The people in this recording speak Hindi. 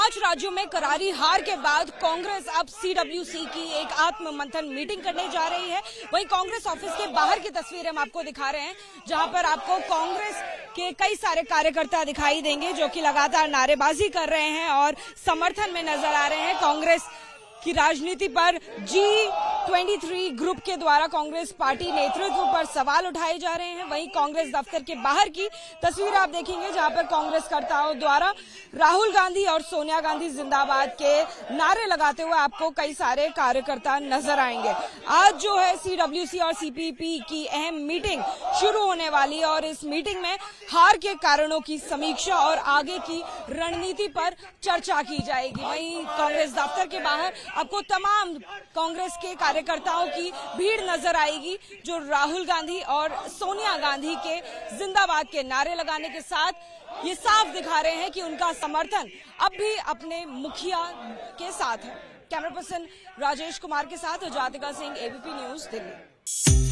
पाँच राज्यों में करारी हार के बाद कांग्रेस अब सीडब्ल्यूसी की एक आत्म मंथन मीटिंग करने जा रही है। वहीं कांग्रेस ऑफ़िस के बाहर की तस्वीर हम आपको दिखा रहे हैं, जहाँ पर आपको कांग्रेस के कई सारे कार्यकर्ता दिखाई देंगे, जो कि लगातार नारेबाजी कर रहे हैं और समर्थन में नज़र आ रहे हैं। कांग्रेस की राजनीति पर जी 23 ग्रुप के द्वारा कांग्रेस पार्टी नेतृत्व पर सवाल उठाए जा रहे हैं। वहीं कांग्रेस दफ्तर के बाहर की तस्वीर आप देखेंगे, जहाँ पर कांग्रेस कर्ताओं द्वारा राहुल गांधी और सोनिया गांधी जिंदाबाद के नारे लगाते हुए आपको कई सारे कार्यकर्ता नज़र आएँगे। आज जो है सीडब्ल्यूसी और सीपीपी की अहम मीटिंग शुरू होने वाली और इस मीटिंग में हार के कारणों की समीक्षा और आगे की रणनीति पर चर्चा की जाएगी। वहीं कांग्रेस दफ्तर के बाहर आपको तमाम कांग्रेस के कार्यकर्ताओं की भीड़ नज़र आएगी, जो राहुल गांधी और सोनिया गांधी के जिंदाबाद के नारे लगाने के साथ ये साफ़ दिखा रहे हैं कि उनका समर्थन अब भी अपने मुखिया के साथ है। कैमरा पर्सन राजेश कुमार के साथ जातिका सिंह एबीपी न्यूज़ दिल्ली।